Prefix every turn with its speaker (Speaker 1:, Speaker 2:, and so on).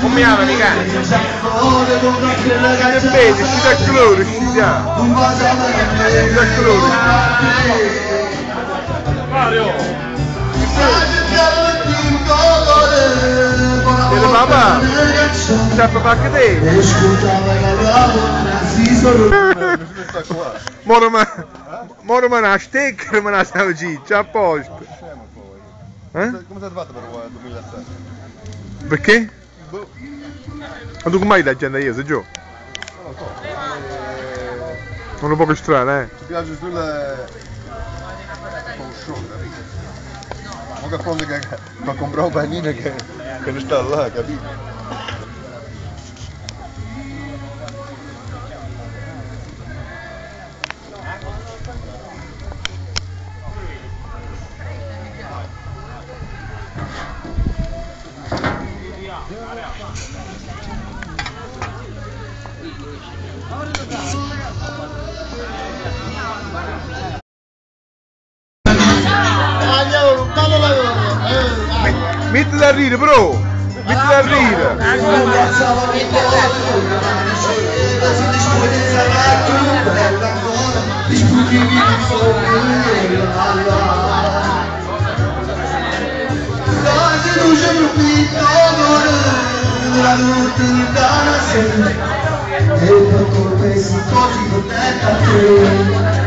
Speaker 1: Comiamo raga Che bene, ci dà colore, ci dà Ci
Speaker 2: Mario.
Speaker 1: Ele mamma? C'è papà che te. Moro ma Moro ma na steak, ma na saudita, a
Speaker 3: Poi.
Speaker 1: Eh?
Speaker 3: Come sei arrivato per il 2007?
Speaker 1: Perché?
Speaker 3: Boh,
Speaker 1: Ma tu come hai la gente io, giù?
Speaker 3: non lo so.
Speaker 1: Non lo poco strano, eh?
Speaker 3: Ci piace sulle... Un show, capito? Ma che fondo che... Ma comprare un panino che... che sta là, capito?
Speaker 1: Mettiti a ridere, bro! Mettiti a ridere!
Speaker 4: Può essere la vita di morire,